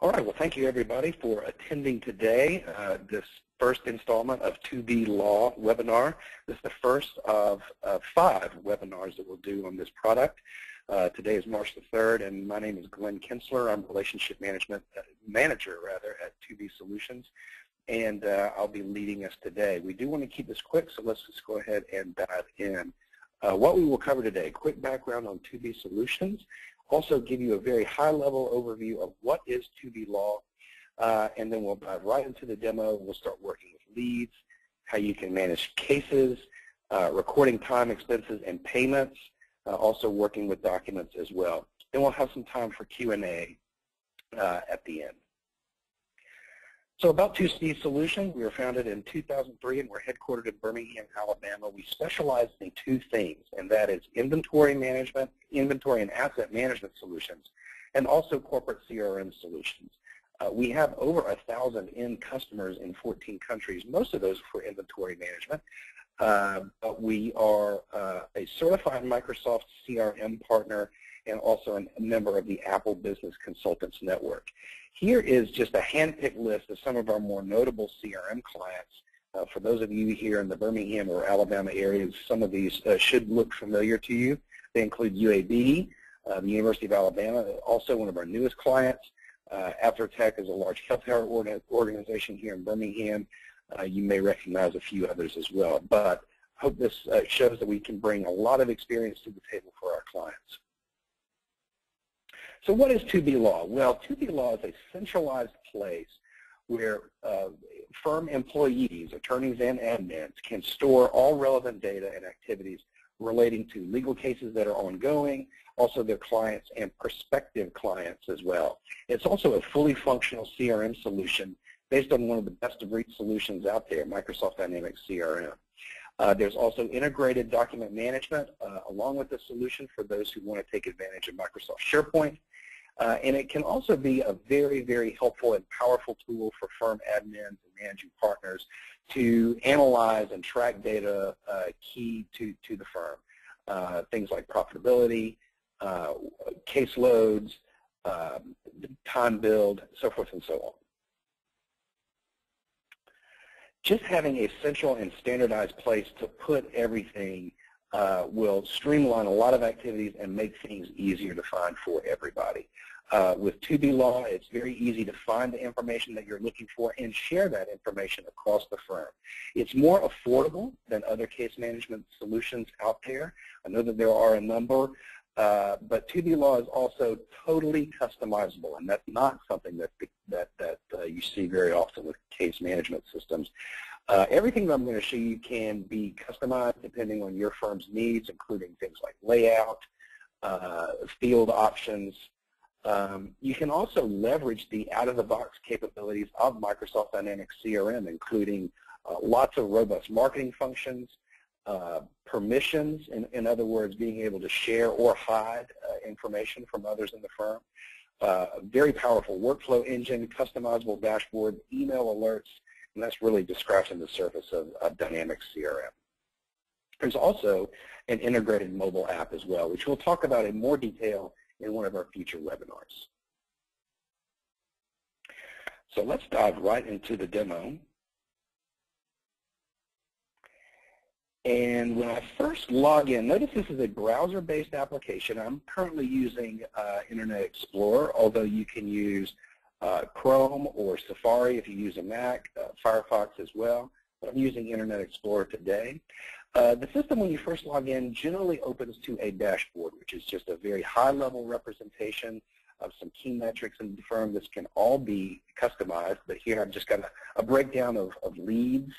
All right, well, thank you everybody for attending today, uh, this first installment of 2B Law webinar. This is the first of, of five webinars that we'll do on this product. Uh, today is March the 3rd, and my name is Glenn Kinsler. I'm Relationship Management uh, Manager, rather, at 2B Solutions, and uh, I'll be leading us today. We do want to keep this quick, so let's just go ahead and dive in. Uh, what we will cover today, quick background on 2B Solutions, also give you a very high-level overview of what is 2B Law, uh, and then we'll dive right into the demo. We'll start working with leads, how you can manage cases, uh, recording time, expenses, and payments, uh, also working with documents as well. Then we'll have some time for Q&A uh, at the end. So about 2B Solutions, we were founded in 2003 and we're headquartered in Birmingham, Alabama. We specialize in two things, and that is inventory management, inventory and asset management solutions, and also corporate CRM solutions. Uh, we have over a thousand end customers in 14 countries, most of those for inventory management. Uh, but we are uh, a certified Microsoft CRM partner and also a member of the Apple Business Consultants Network. Here is just a hand-picked list of some of our more notable CRM clients. Uh, for those of you here in the Birmingham or Alabama areas, some of these uh, should look familiar to you. They include UAB, uh, the University of Alabama, also one of our newest clients. Uh, Aftertech is a large healthcare organization here in Birmingham. Uh, you may recognize a few others as well. But I hope this uh, shows that we can bring a lot of experience to the table for our clients. So what is 2B Law? Well, 2B Law is a centralized place where uh, firm employees, attorneys and admins, can store all relevant data and activities relating to legal cases that are ongoing, also their clients and prospective clients as well. It's also a fully functional CRM solution based on one of the best-of-breed solutions out there, Microsoft Dynamics CRM. Uh, there's also integrated document management uh, along with the solution for those who want to take advantage of Microsoft SharePoint. Uh, and it can also be a very, very helpful and powerful tool for firm admins and managing partners to analyze and track data uh, key to, to the firm. Uh, things like profitability, uh, caseloads, um, time billed, so forth and so on. Just having a central and standardized place to put everything uh, will streamline a lot of activities and make things easier to find for everybody. Uh, with 2B Law, it's very easy to find the information that you're looking for and share that information across the firm. It's more affordable than other case management solutions out there. I know that there are a number, uh, but 2B Law is also totally customizable, and that's not something that, that, that uh, you see very often with case management systems. Uh, everything that I'm going to show you can be customized depending on your firm's needs, including things like layout, uh, field options, um, you can also leverage the out-of-the-box capabilities of Microsoft Dynamics CRM, including uh, lots of robust marketing functions, uh, permissions, in, in, other words, being able to share or hide uh, information from others in the firm, uh, very powerful workflow engine, customizable dashboard, email alerts, and that's really just scratching the surface of, of Dynamics CRM. There's also an integrated mobile app as well, which we'll talk about in more detail in one of our future webinars. So let's dive right into the demo. And when I first log in, notice this is a browser-based application. I'm currently using uh, Internet Explorer, although you can use uh, Chrome or Safari if you use a Mac, uh, Firefox as well. But I'm using Internet Explorer today. Uh, the system, when you first log in, generally opens to a dashboard, which is just a very high-level representation of some key metrics in the firm. This can all be customized, but here I've just got a, a breakdown of, of leads,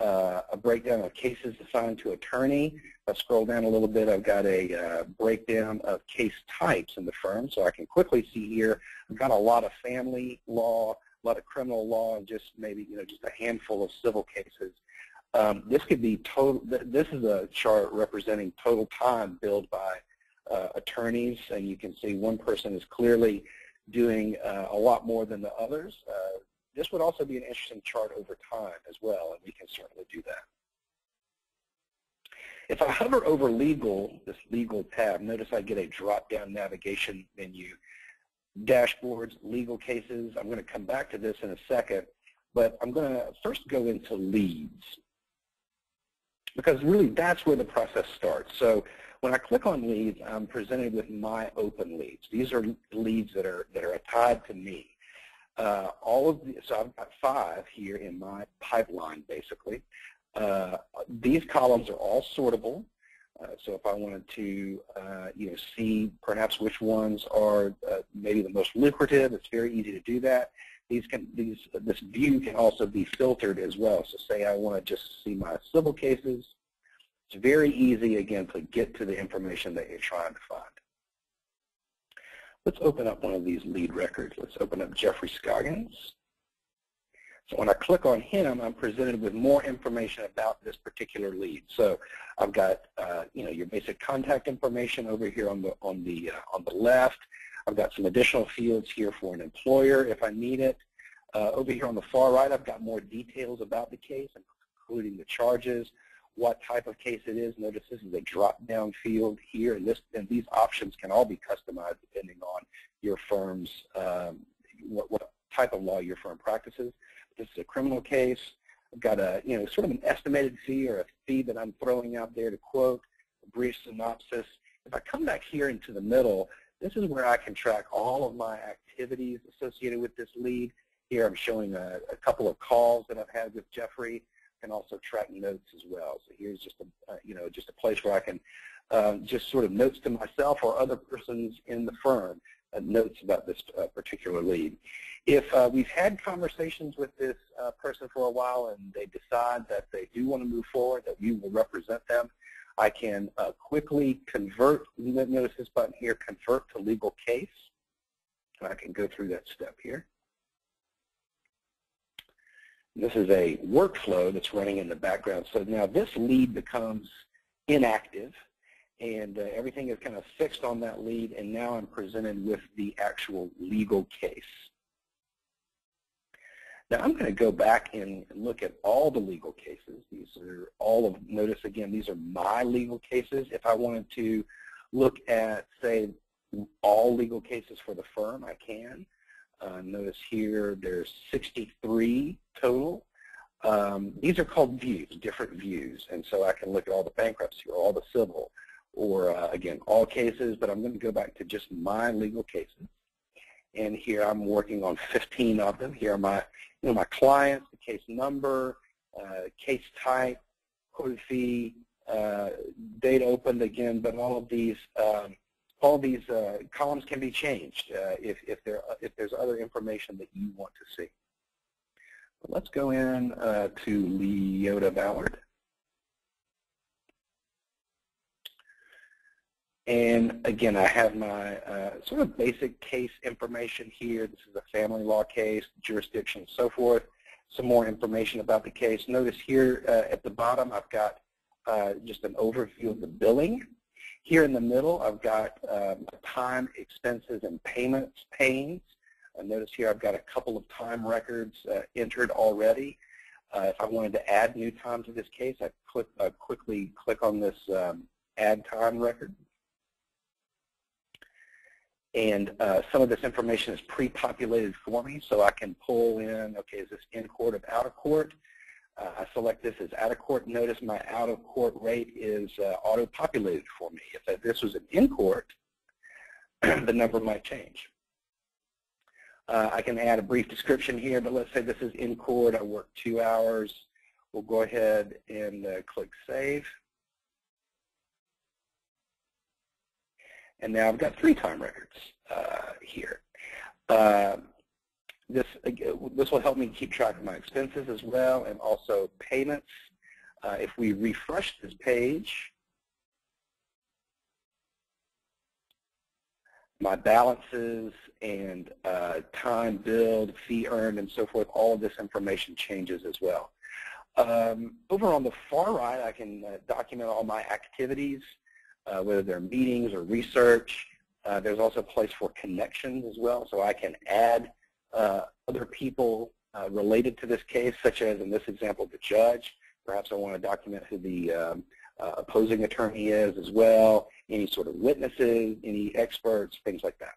uh, a breakdown of cases assigned to attorney. If I scroll down a little bit, I've got a uh, breakdown of case types in the firm, so I can quickly see here I've got a lot of family law, a lot of criminal law, and just maybe you know just a handful of civil cases. Um, this could be total. This is a chart representing total time billed by uh, attorneys, and you can see one person is clearly doing uh, a lot more than the others. Uh, this would also be an interesting chart over time as well, and we can certainly do that. If I hover over legal, this legal tab, notice I get a drop-down navigation menu dashboards, legal cases. I'm going to come back to this in a second, but I'm going to first go into leads because really that's where the process starts. So when I click on leads, I'm presented with my open leads. These are leads that are that are tied to me. Uh, all of the, so I've got five here in my pipeline, basically. Uh, these columns are all sortable. Uh, so if I wanted to, uh, you know, see perhaps which ones are uh, maybe the most lucrative, it's very easy to do that. These can, these, this view can also be filtered as well. So say I want to just see my civil cases. It's very easy, again, to get to the information that you're trying to find. Let's open up one of these lead records. Let's open up Jeffrey Scoggins. So when I click on him, I'm presented with more information about this particular lead. So I've got uh, you know your basic contact information over here on the on the uh, on the left. I've got some additional fields here for an employer if I need it. Uh, over here on the far right, I've got more details about the case, including the charges, what type of case it is. Notice this is a drop-down field here, and this and these options can all be customized depending on your firm's um, what, what type of law your firm practices this is a criminal case. I've got a, you know, sort of an estimated fee or a fee that I'm throwing out there to quote, a brief synopsis. If I come back here into the middle, this is where I can track all of my activities associated with this lead. Here I'm showing a, a couple of calls that I've had with Jeffrey. Can also track notes as well. So here's just a, uh, you know, just a place where I can um, just sort of notes to myself or other persons in the firm, uh, notes about this uh, particular lead. If uh, we've had conversations with this uh, person for a while and they decide that they do want to move forward, that we will represent them, I can uh, quickly convert, you notice this button here, convert to legal case. And I can go through that step here. This is a workflow that's running in the background. So now this lead becomes inactive and uh, everything is kind of fixed on that lead and now I'm presented with the actual legal case. Now I'm going to go back and look at all the legal cases. These are all of, notice again, these are my legal cases. If I wanted to look at, say, all legal cases for the firm, I can. Uh, notice here there's 63 total. Um, these are called views, different views, and so I can look at all the bankruptcy or all the civil or, uh, again, all cases, but I'm going to go back to just my legal cases. And here I'm working on 15 of them. Here are my you know, my clients, the case number, uh, case type, quoted fee, uh, date opened again, but all of these um, all these uh, columns can be changed uh, if if there if there's other information that you want to see. But let's go in uh, to Leota Ballard. And again, I have my uh, sort of basic case information here. This is a family law case, jurisdiction, so forth. Some more information about the case. Notice here uh, at the bottom, I've got uh, just an overview of the billing. Here in the middle, I've got um, time, expenses, and payments pains. Uh, notice here I've got a couple of time records uh, entered already. Uh, if I wanted to add new time to this case, I click, quickly click on this um, add time record and uh, some of this information is pre-populated for me, so I can pull in, okay, is this in court or out of court? Uh, I select this as out of court. Notice my out of court rate is uh, auto-populated for me. If this was an in court, the number might change. Uh, I can add a brief description here, but let's say this is in court. I work two hours. We'll go ahead and uh, click Save. And now I've got three time records uh, here. Uh, this, this will help me keep track of my expenses as well and also payments. Uh, if we refresh this page, my balances and uh, time billed, fee earned, and so forth, all of this information changes as well. Um, over on the far right, I can uh, document all my activities uh, whether they're meetings or research. Uh, there's also a place for connections as well, so I can add other people uh, related to this case, such as in this example, the judge. Perhaps I want to document who the um, uh, opposing attorney is as well, any sort of witnesses, any experts, things like that.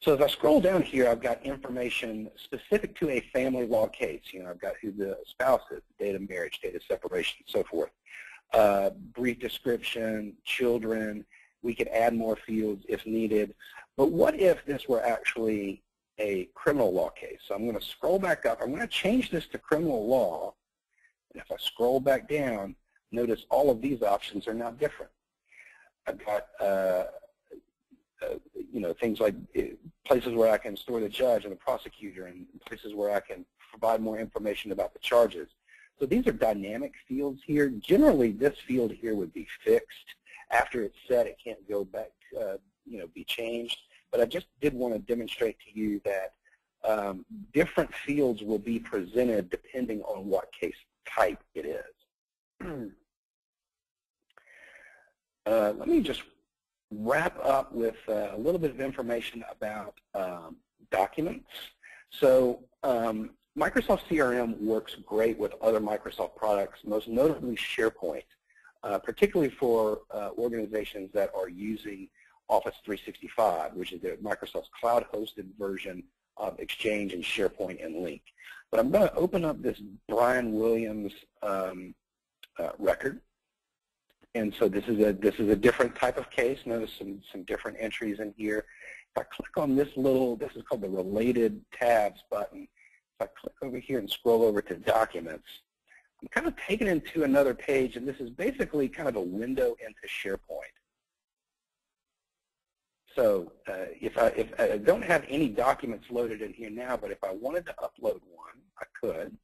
So as I scroll down here, I've got information specific to a family law case. You know, I've got who the spouse is, date of marriage, date of separation, and so forth. Uh, brief description, children. We could add more fields if needed. But what if this were actually a criminal law case? So I'm going to scroll back up. I'm going to change this to criminal law. And if I scroll back down, notice all of these options are now different. I've got uh, uh, you know, things like uh, places where I can store the judge and the prosecutor and places where I can provide more information about the charges. So these are dynamic fields here. Generally, this field here would be fixed. After it's set, it can't go back, uh, you know, be changed. But I just did want to demonstrate to you that um, different fields will be presented depending on what case type it is. uh, let me just wrap up with uh, a little bit of information about um, documents. So um, Microsoft CRM works great with other Microsoft products, most notably SharePoint, uh, particularly for uh, organizations that are using Office 365, which is the Microsoft's cloud-hosted version of Exchange and SharePoint and Lync. But I'm going to open up this Brian Williams um, uh, record. And so this is a this is a different type of case. Notice some some different entries in here. If I click on this little, this is called the related tabs button. If I click over here and scroll over to documents, I'm kind of taken into another page, and this is basically kind of a window into SharePoint. So uh, if, I, if I don't have any documents loaded in here now, but if I wanted to upload one, I could.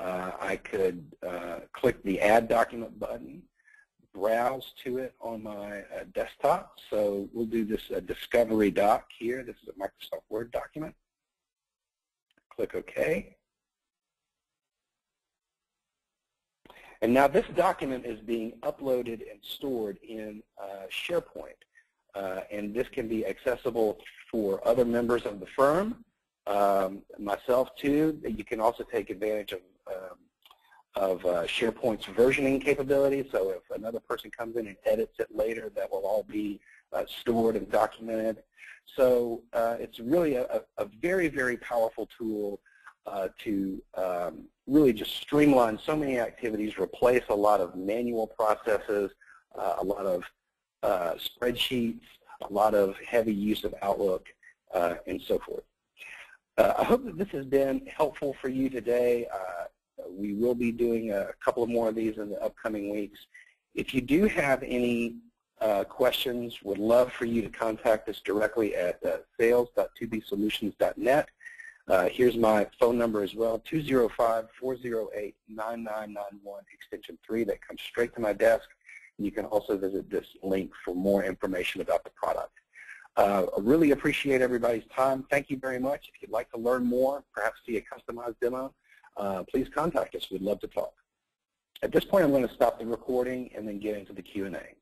Uh, I could uh, click the Add Document button browse to it on my uh, desktop. So we'll do this uh, discovery doc here. This is a Microsoft Word document. Click OK. And now this document is being uploaded and stored in uh, SharePoint. Uh, and this can be accessible for other members of the firm, um, myself too. You can also take advantage of um, of uh, SharePoint's versioning capability. So if another person comes in and edits it later, that will all be uh, stored and documented. So uh, it's really a, a, very, very powerful tool uh, to um, really just streamline so many activities, replace a lot of manual processes, uh, a lot of uh, spreadsheets, a lot of heavy use of Outlook, and so forth. I hope that this has been helpful for you today we will be doing a couple of more of these in the upcoming weeks. If you do have any uh, questions, would love for you to contact us directly at uh, sales.2bsolutions.net. Uh, here's my phone number as well, 205-408-9991, extension 3. That comes straight to my desk. You can also visit this link for more information about the product. Uh, I really appreciate everybody's time. Thank you very much. If you'd like to learn more, perhaps see a customized demo, uh, please contact us. We'd love to talk. At this point, I'm going to stop the recording and then get into the Q&A.